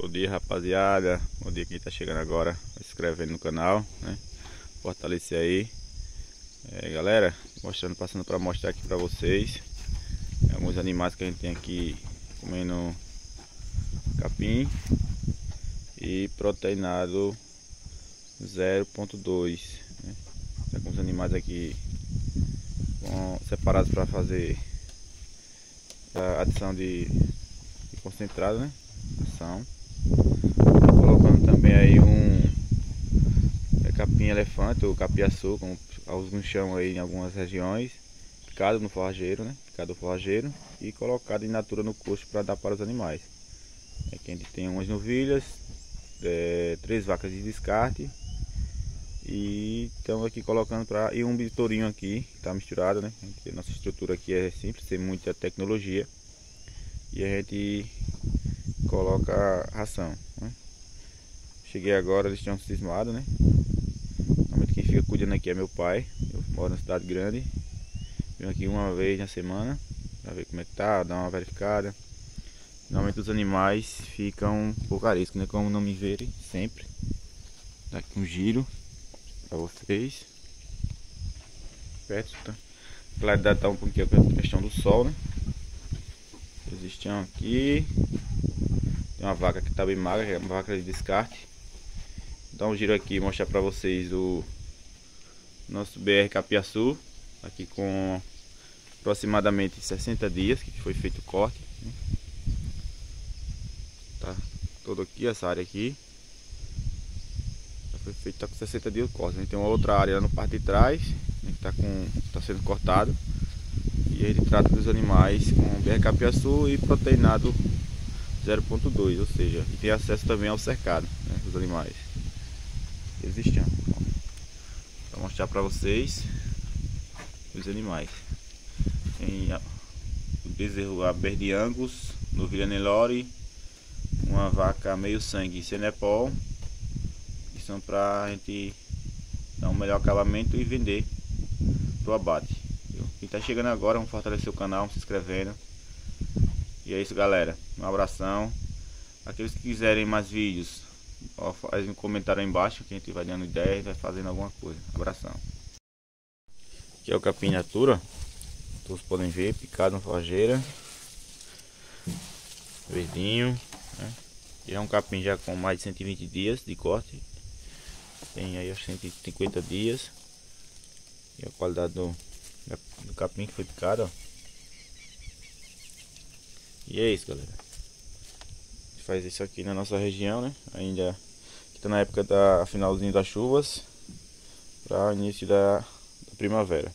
Bom dia rapaziada, bom dia quem está chegando agora, se inscrevendo no canal, né? Fortalecer aí. É, galera, mostrando, passando para mostrar aqui para vocês alguns animais que a gente tem aqui comendo capim e proteinado 0.2 né? alguns animais aqui separados para fazer a adição de, de concentrado né ação colocando também aí um é, capim elefante ou capiaçu como alguns chamam aí em algumas regiões picado no forrageiro né? Picado no forrageiro e colocado em natura no coxo para dar para os animais. Aqui a gente tem umas novilhas, é, três vacas de descarte e estamos aqui colocando para e um bitourinho aqui, está misturado, né? Nossa estrutura aqui é simples, tem muita tecnologia. E a gente coloca ração. Né? Cheguei agora, eles tinham cismado, né? Normalmente quem fica cuidando aqui é meu pai, eu moro na cidade grande, venho aqui uma vez na semana para ver como é que tá, dar uma verificada. Normalmente os animais ficam porcarescos, né? Como não me verem sempre. Dá aqui um giro para vocês. Perto, tá? A claridade tá um pouquinho a questão do sol, né? Existem aqui. Tem uma vaca que tá bem magra, é uma vaca de descarte. Dá um giro aqui e mostrar para vocês o nosso BR Capiaçu. Aqui com aproximadamente 60 dias que foi feito o corte. Né? todo aqui, essa área aqui. Já foi feito, tá com 60 dias de corte. Né? Tem uma outra área no parte de trás, né, que tá, com, tá sendo cortado. E ele trata dos animais com BRK e proteinado 0.2, ou seja, e tem acesso também ao cercado né, dos animais. Existiam. Vou mostrar para vocês os animais. Tem o bezerro Aberdi Angus, novilha Nelore, uma vaca meio sangue Senepol que são para a gente dar um melhor acabamento e vender pro abate viu? quem tá chegando agora vamos fortalecer o canal se inscrevendo e é isso galera um abração aqueles que quiserem mais vídeos ó, faz um comentário aí embaixo que a gente vai dando ideia e vai fazendo alguma coisa abração aqui é o capim natura todos podem ver picado na forjeira verdinho né? é um capim já com mais de 120 dias de corte. Tem aí os 150 dias. E a qualidade do, do capim que foi picado, ó. E é isso, galera. A gente faz isso aqui na nossa região, né? Ainda está na época da finalzinho das chuvas para início da, da primavera.